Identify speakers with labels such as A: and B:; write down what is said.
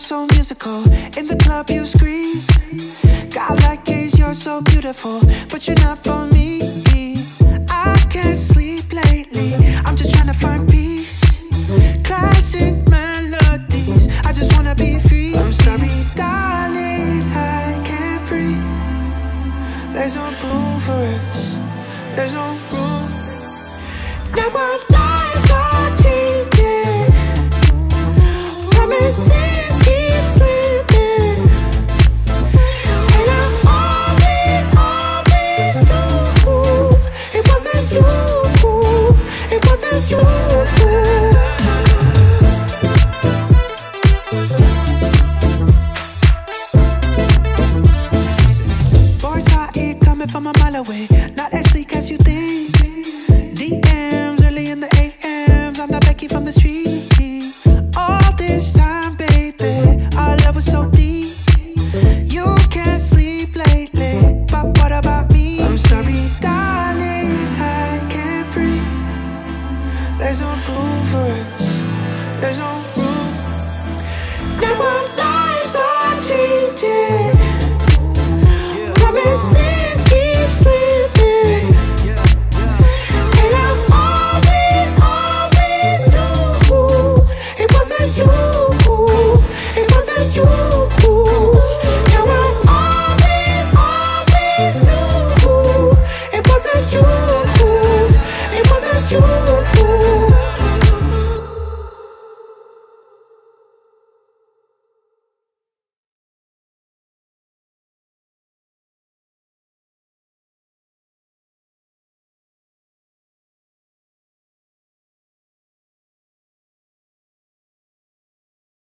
A: so musical. In the club, you scream. God like gaze, you're so beautiful, but you're not for me. I can't sleep lately. I'm just trying to find peace. Classic melodies. I just wanna be free. I'm sorry, darling. I can't breathe. There's no room for us. There's no room. Now our Slipping. And I always, always knew it wasn't you. It There's no proof for us. There's no